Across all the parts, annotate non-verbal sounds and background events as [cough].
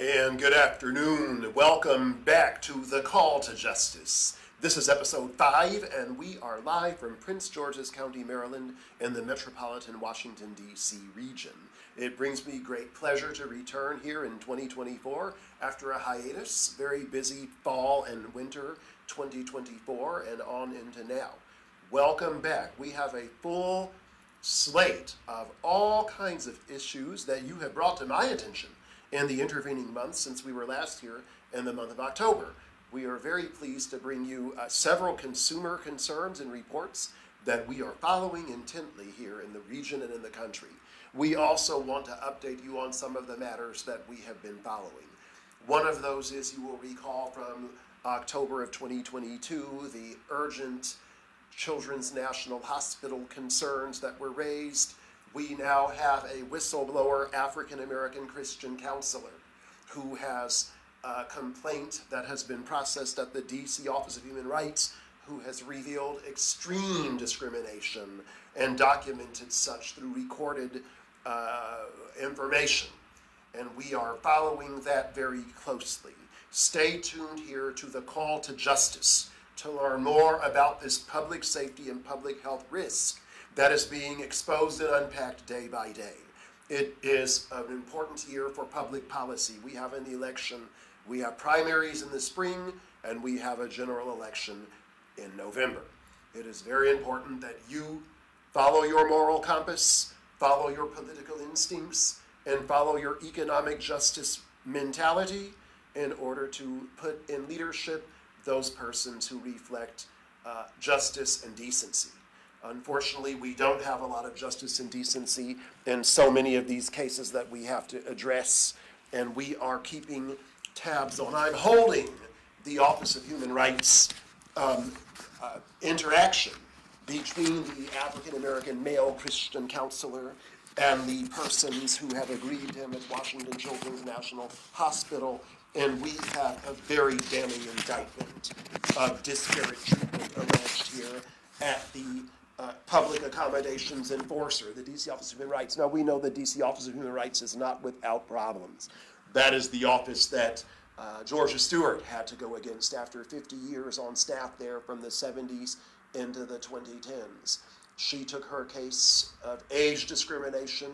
And good afternoon. Welcome back to The Call to Justice. This is episode five, and we are live from Prince George's County, Maryland, in the metropolitan Washington, D.C. region. It brings me great pleasure to return here in 2024 after a hiatus, very busy fall and winter 2024, and on into now. Welcome back. We have a full slate of all kinds of issues that you have brought to my attention in the intervening months since we were last here in the month of October. We are very pleased to bring you uh, several consumer concerns and reports that we are following intently here in the region and in the country. We also want to update you on some of the matters that we have been following. One of those is, you will recall from October of 2022, the urgent Children's National Hospital concerns that were raised we now have a whistleblower African American Christian counselor who has a complaint that has been processed at the DC Office of Human Rights who has revealed extreme discrimination and documented such through recorded uh, information. And we are following that very closely. Stay tuned here to the call to justice to learn more about this public safety and public health risk that is being exposed and unpacked day by day. It is an important year for public policy. We have an election, we have primaries in the spring, and we have a general election in November. It is very important that you follow your moral compass, follow your political instincts, and follow your economic justice mentality in order to put in leadership those persons who reflect uh, justice and decency. Unfortunately, we don't have a lot of justice and decency in so many of these cases that we have to address, and we are keeping tabs on. I'm holding the Office of Human Rights um, uh, interaction between the African American male Christian counselor and the persons who have agreed him at Washington Children's National Hospital, and we have a very damning indictment of disparate treatment alleged here at the uh, public accommodations enforcer, the DC Office of Human Rights. Now, we know the DC Office of Human Rights is not without problems. That is the office that uh, Georgia Stewart had to go against after 50 years on staff there from the 70s into the 2010s. She took her case of age discrimination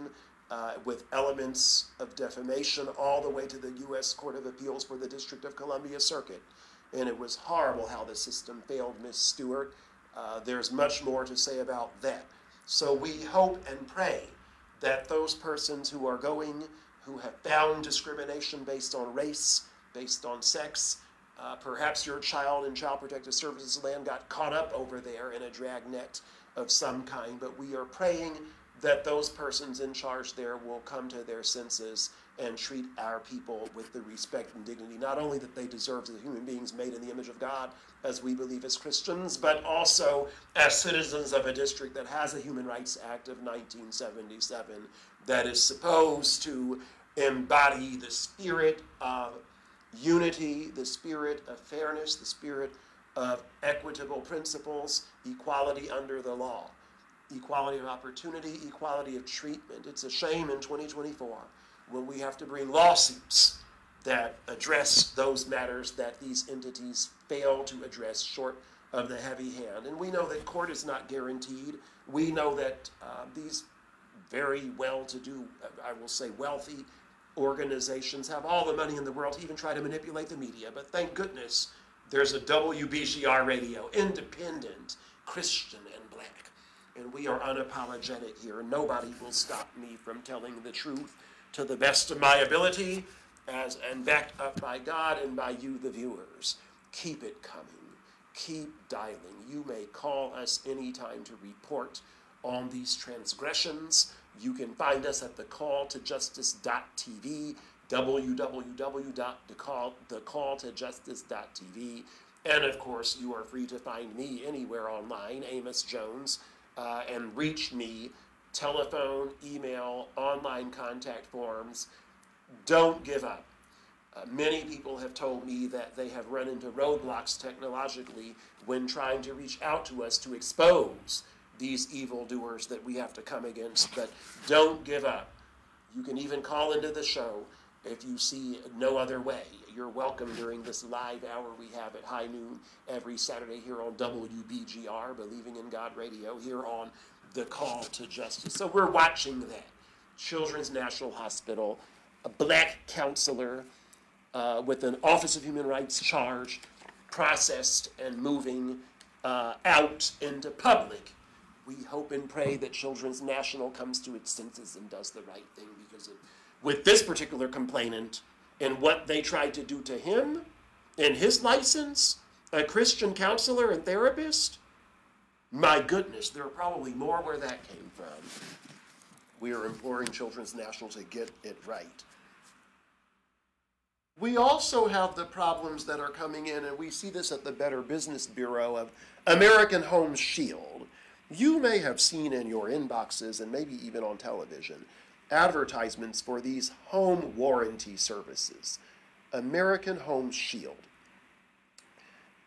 uh, with elements of defamation all the way to the U.S. Court of Appeals for the District of Columbia Circuit. And it was horrible how the system failed Miss Stewart uh, there's much more to say about that. So we hope and pray that those persons who are going, who have found discrimination based on race, based on sex, uh, perhaps your child in Child Protective Services land got caught up over there in a dragnet of some kind, but we are praying that those persons in charge there will come to their senses and treat our people with the respect and dignity, not only that they deserve as human beings made in the image of God, as we believe as Christians, but also as citizens of a district that has a Human Rights Act of 1977 that is supposed to embody the spirit of unity, the spirit of fairness, the spirit of equitable principles, equality under the law, equality of opportunity, equality of treatment. It's a shame in 2024 when we have to bring lawsuits that address those matters that these entities fail to address short of the heavy hand. And we know that court is not guaranteed. We know that uh, these very well to do, I will say wealthy organizations have all the money in the world to even try to manipulate the media. But thank goodness there's a WBGR radio, independent, Christian, and black. And we are unapologetic here. Nobody will stop me from telling the truth to the best of my ability as, and backed up by God and by you, the viewers. Keep it coming. Keep dialing. You may call us anytime to report on these transgressions. You can find us at thecalltojustice.tv, www.thecalltojustice.tv. And of course, you are free to find me anywhere online, Amos Jones, uh, and reach me telephone, email, online contact forms. Don't give up. Uh, many people have told me that they have run into roadblocks technologically when trying to reach out to us to expose these evildoers that we have to come against. But don't give up. You can even call into the show if you see no other way, you're welcome during this live hour we have at high noon every Saturday here on WBGR, Believing in God Radio, here on The Call to Justice. So we're watching that. Children's National Hospital, a black counselor uh, with an Office of Human Rights charge, processed and moving uh, out into public. We hope and pray that Children's National comes to its senses and does the right thing because with this particular complainant and what they tried to do to him and his license, a Christian counselor and therapist, my goodness, there are probably more where that came from. We are imploring Children's National to get it right. We also have the problems that are coming in, and we see this at the Better Business Bureau of American Home Shield. You may have seen in your inboxes and maybe even on television advertisements for these home warranty services. American Home Shield.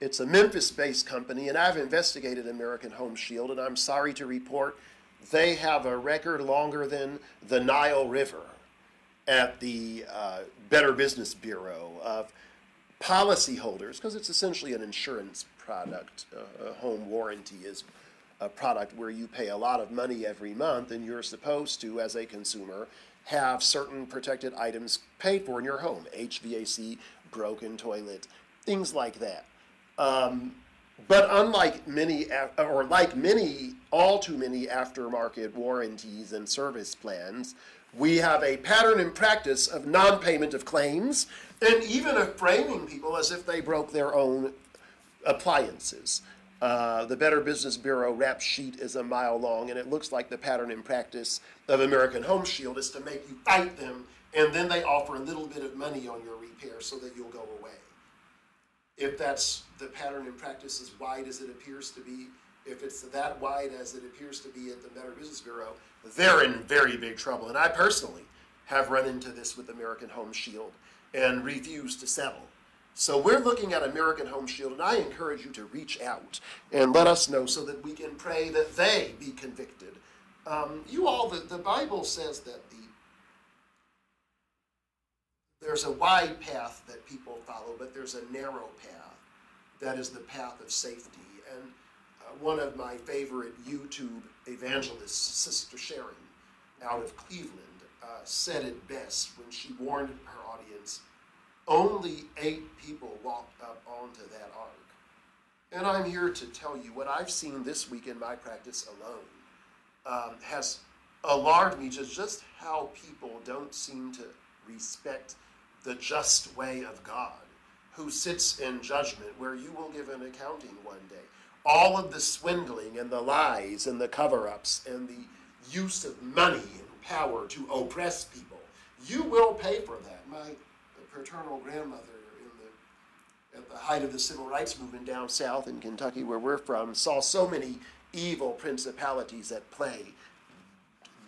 It's a Memphis based company, and I've investigated American Home Shield, and I'm sorry to report they have a record longer than the Nile River at the uh, Better Business Bureau of policyholders, because it's essentially an insurance product. Uh, a home warranty is a product where you pay a lot of money every month, and you're supposed to, as a consumer, have certain protected items paid for in your home HVAC, broken toilet, things like that. Um, but unlike many, or like many, all too many aftermarket warranties and service plans, we have a pattern and practice of non payment of claims and even of framing people as if they broke their own appliances. Uh, the Better Business Bureau rap sheet is a mile long, and it looks like the pattern and practice of American Home Shield is to make you fight them, and then they offer a little bit of money on your repair so that you'll go away. If that's the pattern in practice as wide as it appears to be, if it's that wide as it appears to be at the Better Business Bureau, they're in very big trouble. And I personally have run into this with American Home Shield and refused to settle. So we're looking at American Home Shield, and I encourage you to reach out and let us know so that we can pray that they be convicted. Um, you all, the, the Bible says that the there's a wide path that people follow, but there's a narrow path that is the path of safety. And uh, one of my favorite YouTube evangelists, Sister Sharon, out of Cleveland, uh, said it best when she warned her audience only eight people walked up onto that ark. And I'm here to tell you what I've seen this week in my practice alone um, has alarmed me just, just how people don't seem to respect the just way of God, who sits in judgment, where you will give an accounting one day. All of the swindling and the lies and the cover ups and the use of money and power to oppress people, you will pay for that. My paternal grandmother the, at the height of the civil rights movement down south in Kentucky, where we're from, saw so many evil principalities at play,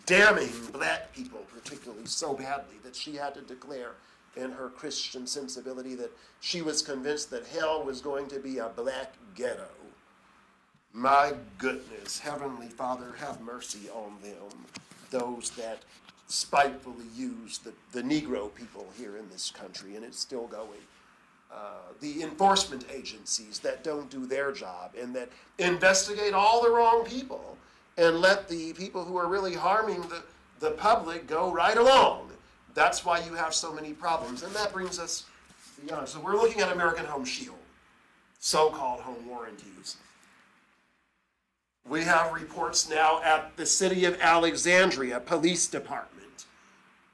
damning black people particularly so badly that she had to declare in her Christian sensibility that she was convinced that hell was going to be a black ghetto. My goodness, Heavenly Father, have mercy on them, those that spitefully use the, the Negro people here in this country, and it's still going. Uh, the enforcement agencies that don't do their job and that investigate all the wrong people and let the people who are really harming the, the public go right along. That's why you have so many problems. And that brings us beyond. So we're looking at American Home Shield, so called home warranties. We have reports now at the City of Alexandria Police Department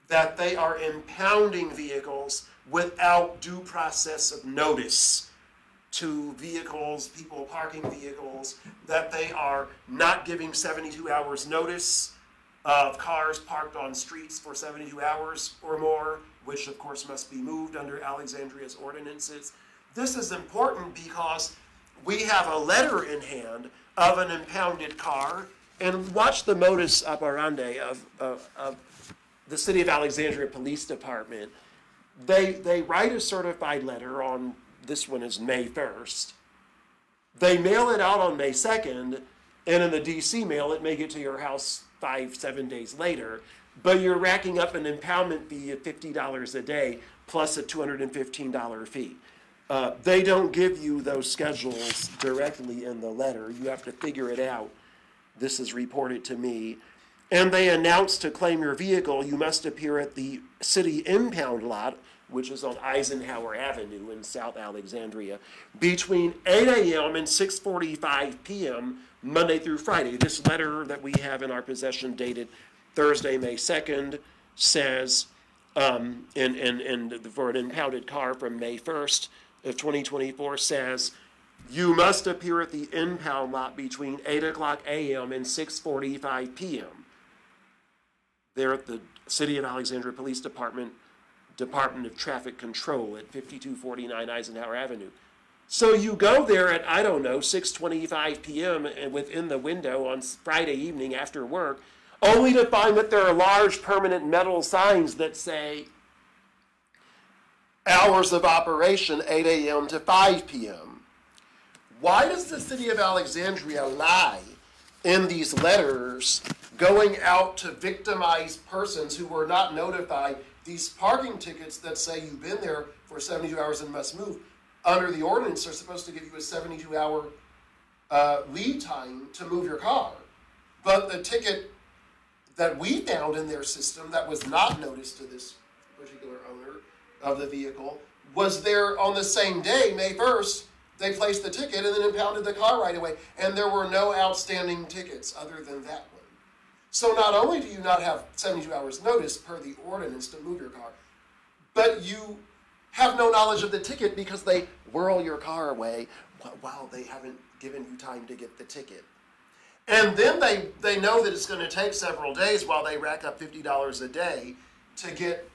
that they are impounding vehicles without due process of notice to vehicles, people parking vehicles, that they are not giving 72 hours notice of cars parked on streets for 72 hours or more, which of course must be moved under Alexandria's ordinances. This is important because we have a letter in hand of an impounded car, and watch the modus operandi of, of, of the City of Alexandria Police Department. They, they write a certified letter on, this one is May 1st. They mail it out on May 2nd, and in the DC mail, it may get to your house five, seven days later. but you're racking up an impoundment fee of fifty dollars a day plus a two hundred and fifteen dollar fee. Uh, they don't give you those schedules directly in the letter. You have to figure it out. This is reported to me. And they announce to claim your vehicle, you must appear at the city impound lot, which is on Eisenhower Avenue in South Alexandria, between 8 a.m. and 6:45 p.m. Monday through Friday. This letter that we have in our possession dated Thursday, May 2nd, says, um, and, and, and for an impounded car from May 1st of 2024 says, you must appear at the impound lot between 8 o'clock a.m. and 6:45 p.m. There at the City of Alexandria Police Department, Department of Traffic Control at 5249 Eisenhower Avenue. So you go there at, I don't know, 6:25 p.m. and within the window on Friday evening after work, only to find that there are large permanent metal signs that say hours of operation 8 a.m. to 5 p.m. Why does the city of Alexandria lie in these letters going out to victimize persons who were not notified these parking tickets that say you've been there for 72 hours and must move under the ordinance are supposed to give you a 72 hour uh, lead time to move your car. But the ticket that we found in their system that was not noticed to this particular owner of the vehicle was there on the same day may 1st they placed the ticket and then impounded the car right away. And there were no outstanding tickets other than that one. So not only do you not have 72 hours notice per the ordinance to move your car, but you have no knowledge of the ticket because they whirl your car away while they haven't given you time to get the ticket. And then they, they know that it's going to take several days while they rack up $50 a day to get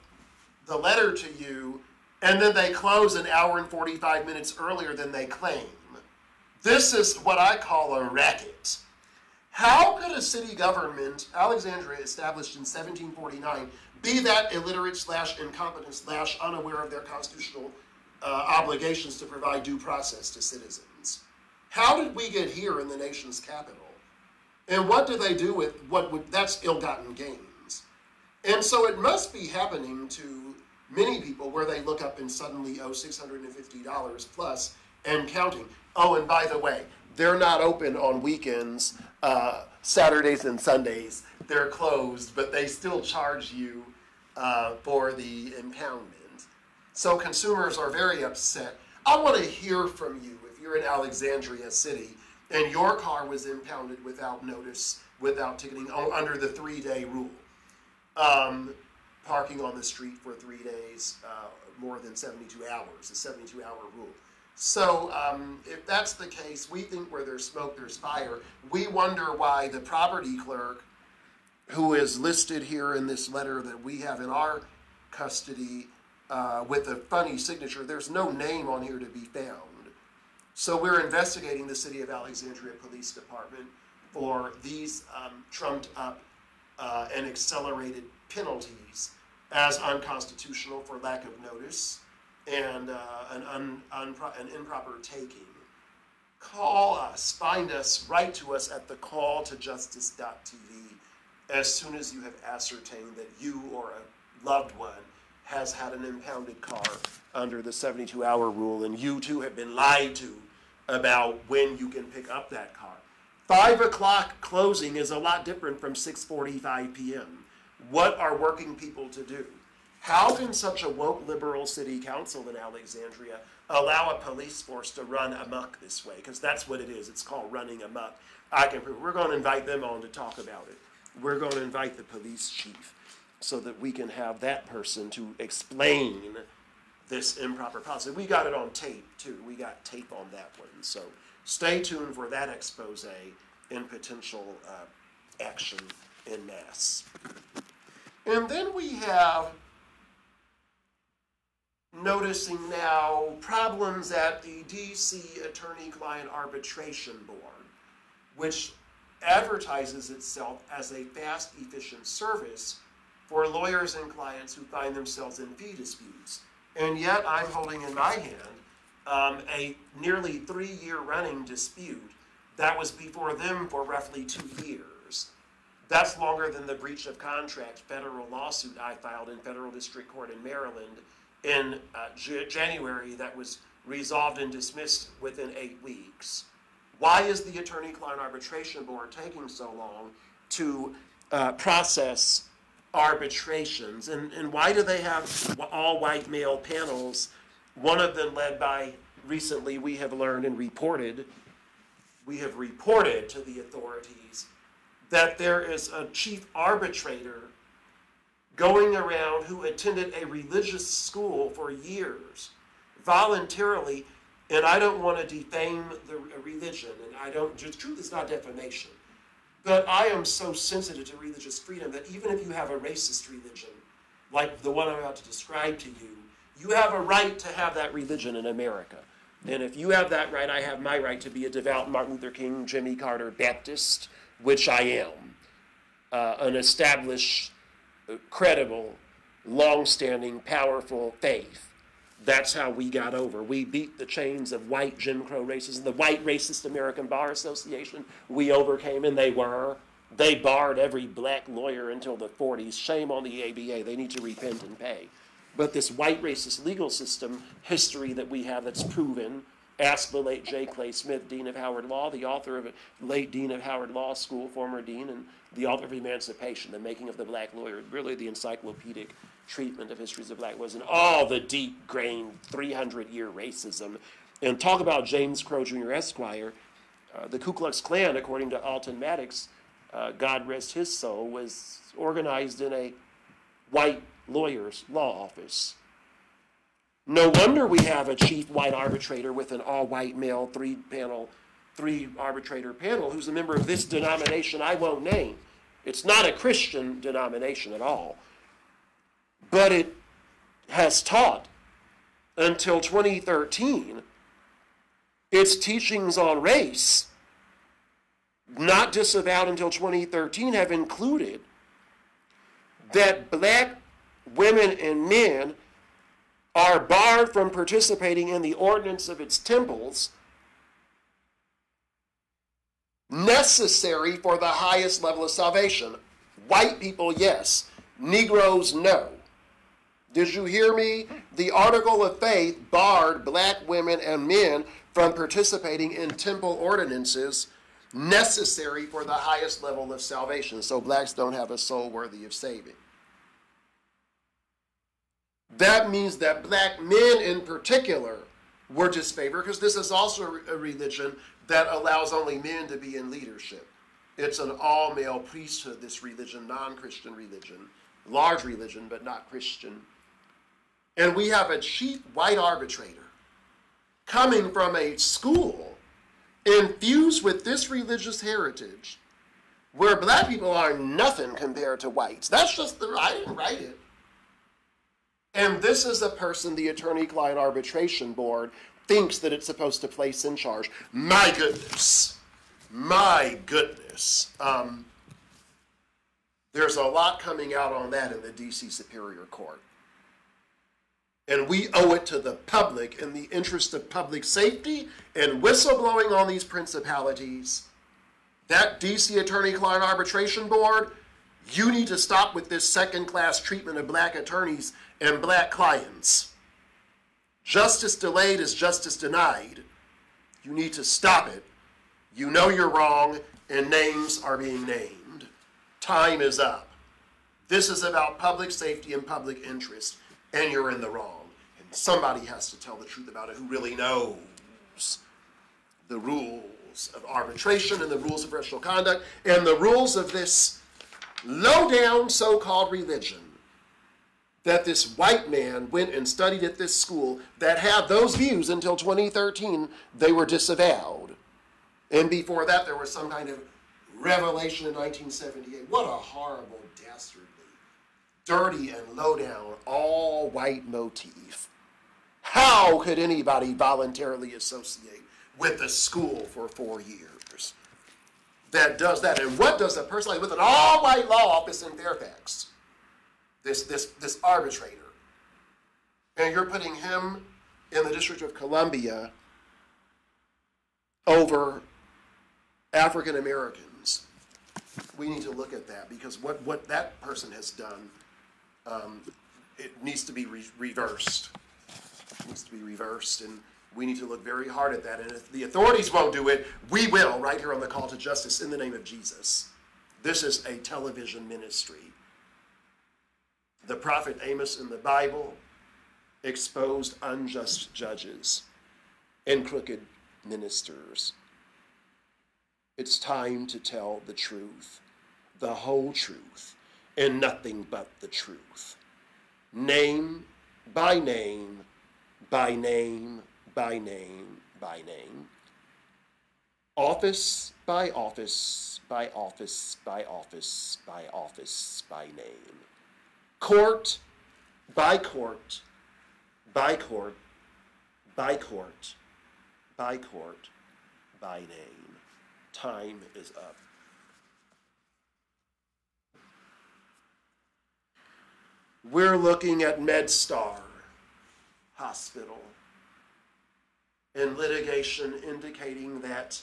the letter to you, and then they close an hour and 45 minutes earlier than they claim. This is what I call a racket. How could a city government, Alexandria established in 1749, be that illiterate slash incompetent slash unaware of their constitutional uh, obligations to provide due process to citizens? How did we get here in the nation's capital? And what do they do with what would, that's ill-gotten gains. And so it must be happening to many people where they look up and suddenly owe $650 plus and counting. Oh, and by the way, they're not open on weekends, uh, Saturdays and Sundays. They're closed, but they still charge you uh, for the impoundment. So consumers are very upset. I want to hear from you if you're in Alexandria City and your car was impounded without notice, without ticketing, under the three-day rule. Um, parking on the street for three days, uh, more than 72 hours, a 72-hour rule. So um, if that's the case, we think where there's smoke, there's fire. We wonder why the property clerk, who is listed here in this letter that we have in our custody uh, with a funny signature, there's no name on here to be found. So we're investigating the City of Alexandria Police Department for these um, trumped up uh, and accelerated penalties as unconstitutional for lack of notice and uh, an, un, an improper taking. Call us, find us, write to us at thecalltojustice.tv as soon as you have ascertained that you or a loved one has had an impounded car under the 72 hour rule and you too have been lied to about when you can pick up that car. Five o'clock closing is a lot different from 6:45 p.m. What are working people to do? How can such a woke liberal city council in Alexandria allow a police force to run amok this way? Because that's what it is. It's called running amok. I can. We're going to invite them on to talk about it. We're going to invite the police chief so that we can have that person to explain this improper policy. We got it on tape too. We got tape on that one. So stay tuned for that expose in potential uh, action in mass. And then we have noticing now problems at the DC Attorney Client Arbitration Board, which advertises itself as a fast, efficient service for lawyers and clients who find themselves in fee disputes. And yet I'm holding in my hand um, a nearly three year running dispute that was before them for roughly two years. That's longer than the breach of contract federal lawsuit I filed in federal district court in Maryland in uh, January that was resolved and dismissed within eight weeks. Why is the attorney-client arbitration board taking so long to uh, process arbitrations? And, and why do they have all-white male panels? One of them led by, recently we have learned and reported, we have reported to the authorities that there is a chief arbitrator going around who attended a religious school for years voluntarily and I don't want to defame the religion, and I don't, truth is not defamation. But I am so sensitive to religious freedom that even if you have a racist religion, like the one I'm about to describe to you, you have a right to have that religion in America. And if you have that right, I have my right to be a devout Martin Luther King, Jimmy Carter Baptist, which I am. Uh, an established, uh, credible, long standing, powerful faith that's how we got over. We beat the chains of white Jim Crow racism, the white racist American Bar Association. We overcame, and they were. They barred every black lawyer until the 40s. Shame on the ABA. They need to repent and pay. But this white racist legal system history that we have that's proven, ask the late J. Clay Smith, Dean of Howard Law, the author of late Dean of Howard Law School, former Dean, and the author of Emancipation, The Making of the Black Lawyer, really the encyclopedic treatment of histories of black was and all the deep grained 300 year racism. And talk about James Crow Jr. Esquire. Uh, the Ku Klux Klan, according to Alton Maddox, uh, God rest his soul, was organized in a white lawyer's law office. No wonder we have a chief white arbitrator with an all white male three panel, three arbitrator panel who's a member of this denomination I won't name. It's not a Christian denomination at all but it has taught until 2013 its teachings on race, not disavowed until 2013, have included that black women and men are barred from participating in the ordinance of its temples necessary for the highest level of salvation. White people, yes. Negroes, no. Did you hear me? The article of faith barred black women and men from participating in temple ordinances necessary for the highest level of salvation. So blacks don't have a soul worthy of saving. That means that black men in particular were disfavored because this is also a religion that allows only men to be in leadership. It's an all male priesthood, this religion, non Christian religion, large religion, but not Christian and we have a chief white arbitrator coming from a school infused with this religious heritage where black people are nothing compared to whites. That's just the, I didn't write it. And this is a person the Attorney Client Arbitration Board thinks that it's supposed to place in charge. My goodness. My goodness. Um, there's a lot coming out on that in the DC Superior Court. And we owe it to the public in the interest of public safety and whistleblowing on these principalities. That DC Attorney Client Arbitration Board, you need to stop with this second class treatment of black attorneys and black clients. Justice delayed is justice denied. You need to stop it. You know you're wrong, and names are being named. Time is up. This is about public safety and public interest and you're in the wrong. And somebody has to tell the truth about it who really knows the rules of arbitration and the rules of professional conduct and the rules of this low down so called religion that this white man went and studied at this school that had those views until 2013 they were disavowed and before that there was some kind of revelation in 1978 what a horrible dastard dirty and low down, all white motif. How could anybody voluntarily associate with a school for four years that does that? And what does a person like with an all white law office in Fairfax, this, this, this arbitrator, and you're putting him in the District of Columbia over African Americans? we need to look at that because what, what that person has done, um, it needs to be re- reversed. It needs to be reversed, and we need to look very hard at that. And if the authorities won't do it, we will, right here on the call to justice, in the name of Jesus. This is a television ministry. The prophet Amos in the Bible exposed unjust judges and crooked ministers. It's time to tell the truth, the whole truth, and nothing but the truth. Name by name, by name, by name, by name. Office by office, by office, by office, by office, by name. Court by court, by court, by court, by court, by name time is up. We're looking at MedStar Hospital in litigation indicating that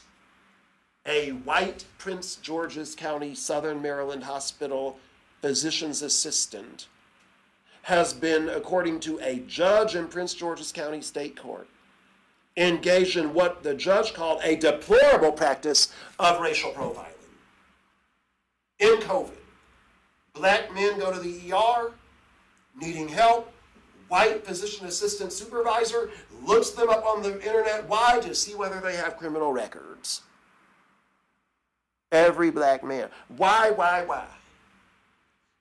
a white Prince George's County, Southern Maryland hospital physician's assistant has been, according to a judge in Prince George's County State Court, engaged in what the judge called a deplorable practice of racial profiling. In COVID, black men go to the ER needing help. White physician assistant supervisor looks them up on the internet. Why? To see whether they have criminal records. Every black man. Why, why, why?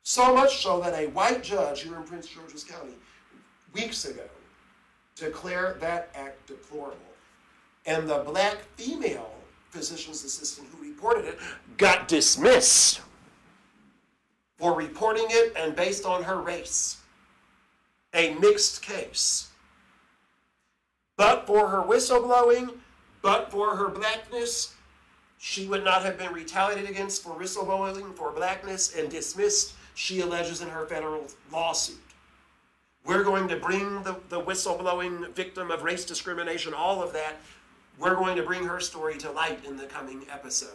So much so that a white judge here in Prince George's County weeks ago declared that act deplorable. And the black female physician's assistant who reported it got dismissed for reporting it and based on her race. A mixed case. But for her whistleblowing, but for her blackness, she would not have been retaliated against for whistleblowing for blackness and dismissed, she alleges in her federal lawsuit. We're going to bring the, the whistleblowing victim of race discrimination, all of that. We're going to bring her story to light in the coming episodes.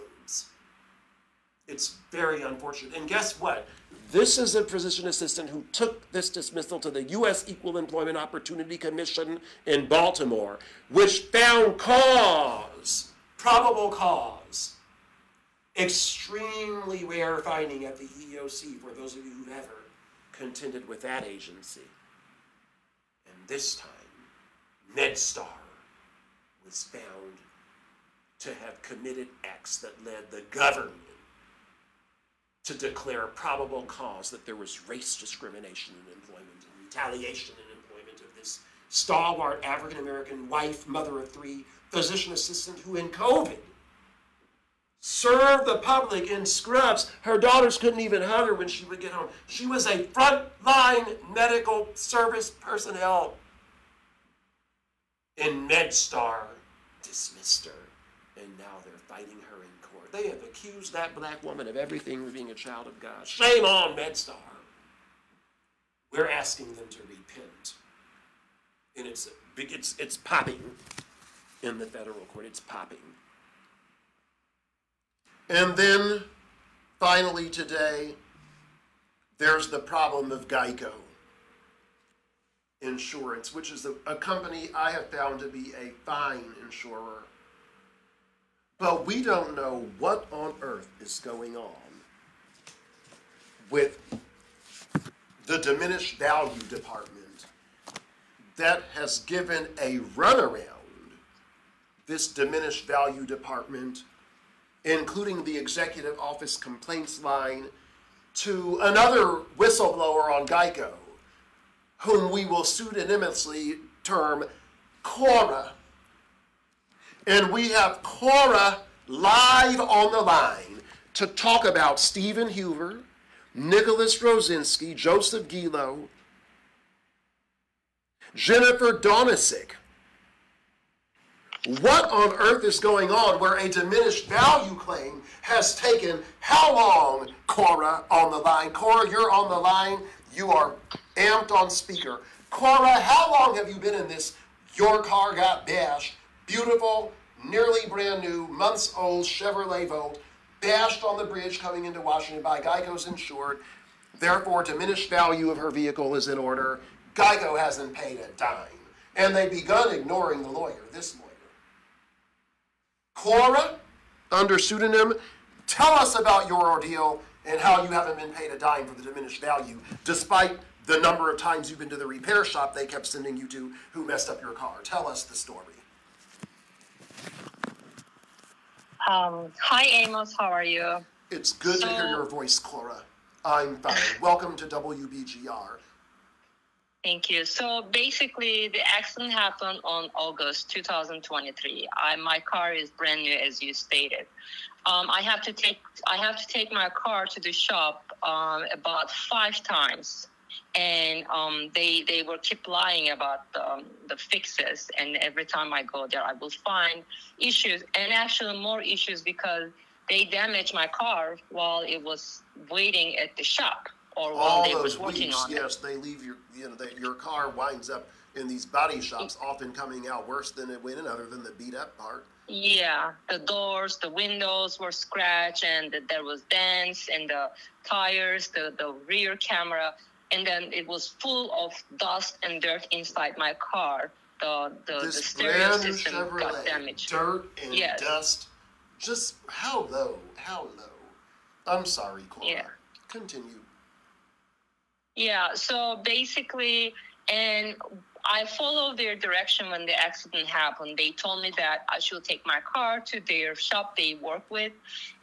It's very unfortunate. And guess what? This is a physician assistant who took this dismissal to the U.S. Equal Employment Opportunity Commission in Baltimore, which found cause, probable cause, extremely rare finding at the EEOC for those of you who've ever contended with that agency. And this time, MedStar was found to have committed acts that led the government to declare probable cause that there was race discrimination in employment and retaliation in employment of this stalwart African American wife, mother of three, physician assistant who in COVID served the public in scrubs. Her daughters couldn't even hug her when she would get home. She was a frontline medical service personnel. And MedStar dismissed her, and now they're fighting her. They have accused that black woman of everything being a child of God. Shame on MedStar. We're asking them to repent. And it's, it's, it's popping in the federal court. It's popping. And then finally today, there's the problem of Geico Insurance, which is a, a company I have found to be a fine insurer. But we don't know what on earth is going on with the diminished value department that has given a runaround this diminished value department including the executive office complaints line, to another whistleblower on Geico, whom we will pseudonymously term Cora. And we have Cora live on the line to talk about Stephen Huber, Nicholas Rosinski, Joseph Gilo, Jennifer Donisick, what on earth is going on where a diminished value claim has taken how long, Cora, on the line? Cora, you're on the line. You are amped on speaker. Cora, how long have you been in this Your Car Got Bashed, beautiful, nearly brand new, months old Chevrolet Volt, bashed on the bridge coming into Washington by Geico's insured. Therefore, diminished value of her vehicle is in order. Geico hasn't paid a dime. And they've begun ignoring the lawyer, this lawyer. Cora, under pseudonym, tell us about your ordeal and how you haven't been paid a dime for the diminished value, despite the number of times you've been to the repair shop they kept sending you to who messed up your car. Tell us the story. Um, hi, Amos. How are you? It's good to hear your voice, Cora. I'm fine. [laughs] Welcome to WBGR. Thank you. So basically, the accident happened on August 2023. I, my car is brand new, as you stated. Um, I have to take I have to take my car to the shop um, about five times, and um, they they will keep lying about the, um, the fixes. And every time I go there, I will find issues, and actually more issues because they damaged my car while it was waiting at the shop or while they was working weeks, on it. yes, they leave your, you know, they, your car winds up in these body shops, often coming out worse than it went in, other than the beat up part. Yeah, the doors, the windows were scratched, and there was dents, and the tires, the, the rear camera, and then it was full of dust and dirt inside my car. The the, the This stereo brand new system got damaged. dirt and Yes. dust. Just how low? How low? I'm sorry, Cora. Yeah. Continue. Yeah, so basically, and I followed their direction when the accident happened. They told me that I should take my car to their shop they work with,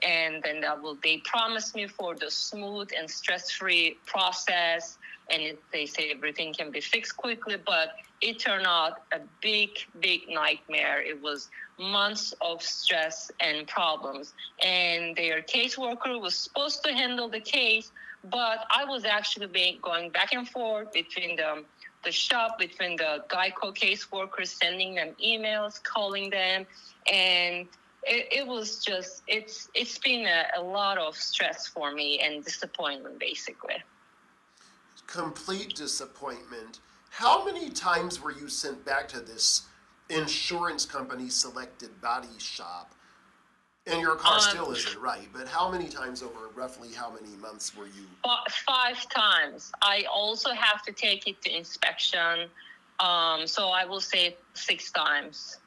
and then that will, they promised me for the smooth and stress-free process. And it, they say everything can be fixed quickly, but it turned out a big, big nightmare. It was months of stress and problems. And their caseworker was supposed to handle the case, but I was actually being, going back and forth between the, the shop, between the Geico caseworkers, sending them emails, calling them, and it, it was just it's it's been a, a lot of stress for me and disappointment, basically. Complete disappointment. How many times were you sent back to this insurance company selected body shop? And your car Um, still isn't right, but how many times over roughly how many months were you? Five times. I also have to take it to inspection, um, so I will say six times.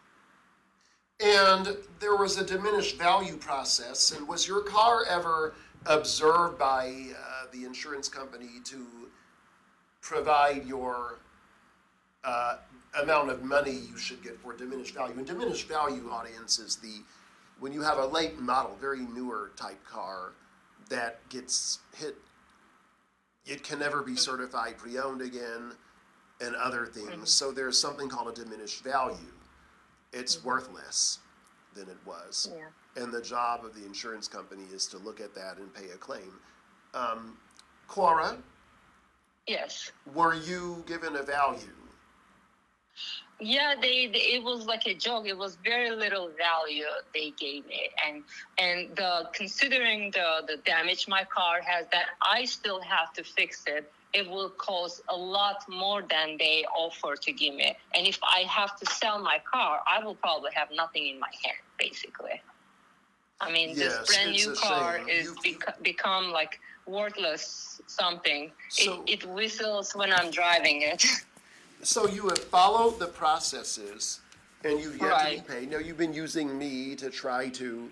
And there was a diminished value process. And was your car ever observed by uh, the insurance company to provide your uh, amount of money you should get for diminished value? And diminished value audience is the when you have a late model, very newer type car that gets hit, it can never be mm-hmm. certified pre-owned again, and other things. Mm-hmm. So there's something called a diminished value it's mm-hmm. worthless than it was. Yeah. And the job of the insurance company is to look at that and pay a claim. Um, Yes. were you given a value? Yeah, they, they it was like a joke. It was very little value they gave me, and and the considering the the damage my car has, that I still have to fix it. It will cost a lot more than they offer to give me. And if I have to sell my car, I will probably have nothing in my hand, basically. I mean, Yes, this brand new car shame. is bec- become like worthless something. So- it, it whistles when I'm driving it. [laughs] So you have followed the processes and you've yet Right. to be paid. Now you've been using me to try to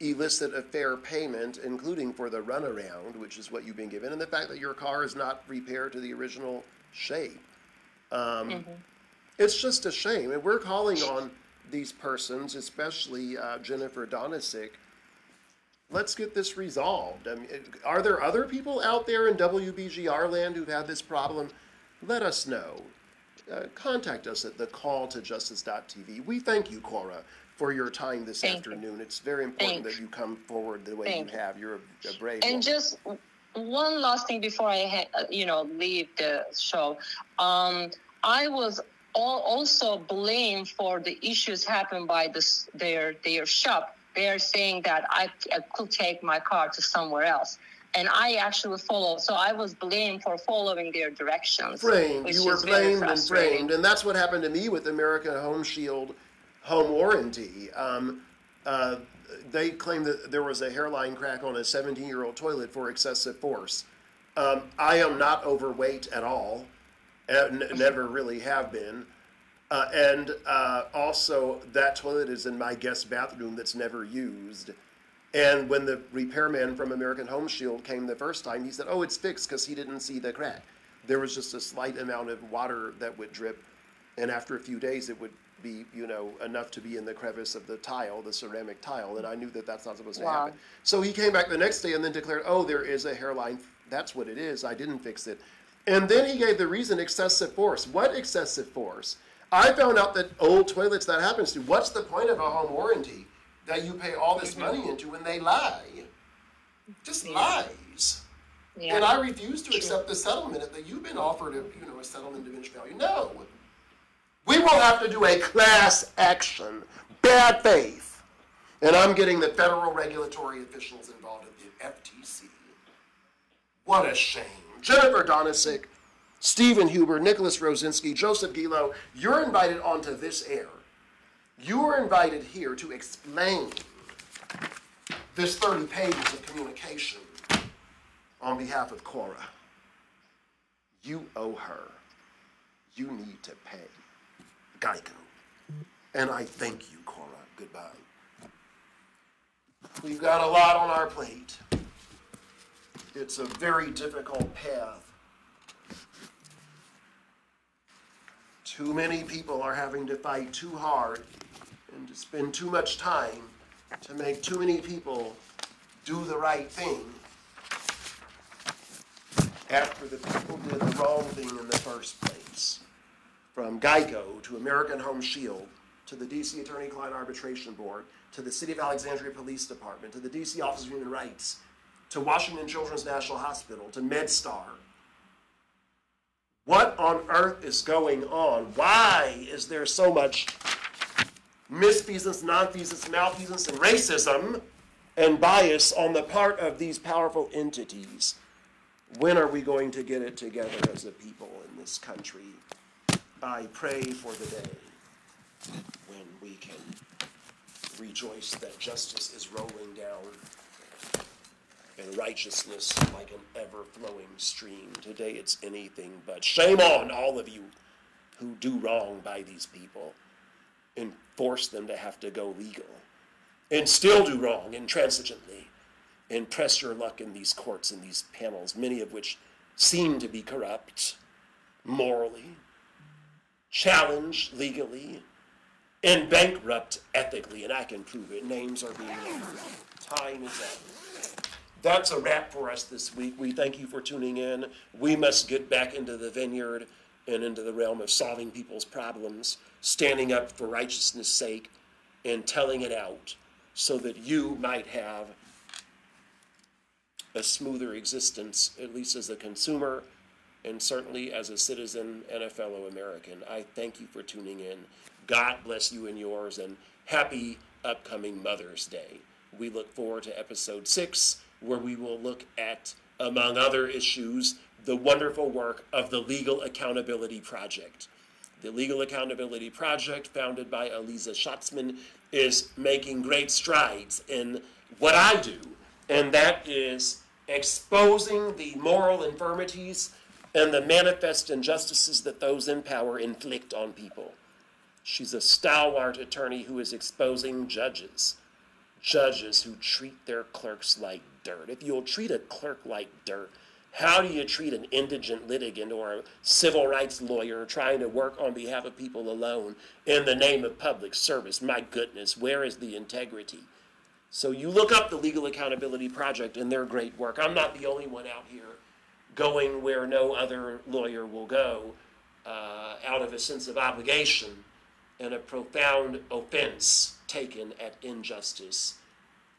elicit a fair payment, including for the runaround, which is what you've been given, and the fact that your car is not repaired to the original shape. Um, It's just a shame, and we're calling on these persons, especially uh, Jennifer Donisick. Let's get this resolved. I mean, are there other people out there in WBGR land who've had this problem? Let us know. Uh, contact us at the call to justice.tv. We thank you, Cora, for your time this Thank you. afternoon. It's very important that you come forward the way Thank you you. have. You're a, a brave And woman. just one last thing before I, ha- uh, you know, leave the show. Um, I was al- also blamed for the issues happened by this, their their shop. They are saying that I, I could take my car to somewhere else, and I actually followed. So I was blamed for following their directions. framed. You were blamed and framed, and that's what happened to me with American Home Shield Home Warranty. Um, uh, they claim that there was a hairline crack on a 17 year old toilet for excessive force. Um, I am not overweight at all, and [laughs] never really have been. Uh, and uh, also, that toilet is in my guest bathroom that's never used. And when the repairman from American Home Shield came the first time, he said, "Oh, it's fixed because he didn't see the crack. There was just a slight amount of water that would drip, and after a few days, it would be, you know, enough to be in the crevice of the tile, the ceramic tile, and I knew that that's not supposed to Wow. happen. So he came back the next day and then declared, "Oh, there is a hairline. That's what it is. I didn't fix it." And then he gave the reason excessive force. What excessive force? I found out that old toilets that happens to. What's the point of a home warranty that you pay all this money into when they lie? Just lies. And I refuse to accept the settlement that you've been offered, a, you know, a settlement diminished value. No. We will have to do a class action, bad faith. And I'm getting the federal regulatory officials involved at the FTC. What a shame. Jennifer Donisick, Stephen Huber, Nicholas Rosinski, Joseph Gilo, you're invited onto this air. You are invited here to explain this 30 pages of communication on behalf of Cora. You owe her. You need to pay. Geico. And I thank you, Cora. Goodbye. We've got a lot on our plate. It's a very difficult path. Too many people are having to fight too hard to spend too much time to make too many people do the right thing after the people did the wrong thing in the first place. From Geico to American Home Shield to the DC Attorney Client Arbitration Board to the City of Alexandria Police Department to the DC Office of Human Rights to Washington Children's National Hospital to MedStar. What on earth is going on? Why is there so much misfeasance, nonfeasance, malfeasance, and racism and bias on the part of these powerful entities? When are we going to get it together as a people in this country? I pray for the day when we can rejoice that justice is rolling down and righteousness like an ever flowing stream. Today it's anything but. Shame on all of you who do wrong by these people and force them to have to go legal and still do wrong intransigently and press your luck in these courts and these panels, many of which seem to be corrupt morally, challenged legally, and bankrupt ethically, and I can prove it. Names are being named. Time is up. That's a wrap for us this week. We thank you for tuning in. We must get back into the vineyard and into the realm of solving people's problems, standing up for righteousness' sake, and telling it out so that you might have a smoother existence, at least as a consumer and certainly as a citizen and a fellow American. I thank you for tuning in. God bless you and yours, and happy upcoming Mother's Day. We look forward to episode six, where we will look at, among other issues, the wonderful work of the Legal Accountability Project. The Legal Accountability Project, founded by Aliza Shatzman, is making great strides in what I do, and that is exposing the moral infirmities and the manifest injustices that those in power inflict on people. She's a stalwart attorney who is exposing judges, judges who treat their clerks like dirt. If you'll treat a clerk like dirt, how do you treat an indigent litigant or a civil rights lawyer trying to work on behalf of people alone in the name of public service? My goodness, where is the integrity? So you look up the Legal Accountability Project and their great work. I'm not the only one out here going where no other lawyer will go uh, out of a sense of obligation and a profound offense taken at injustice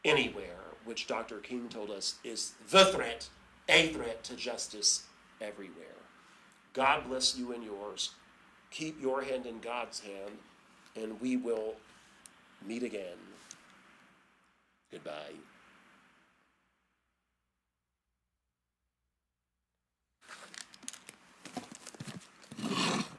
anywhere, which Dr. King told us is the threat, a threat to justice everywhere. God bless you and yours. Keep your hand in God's hand, and we will meet again. Goodbye. you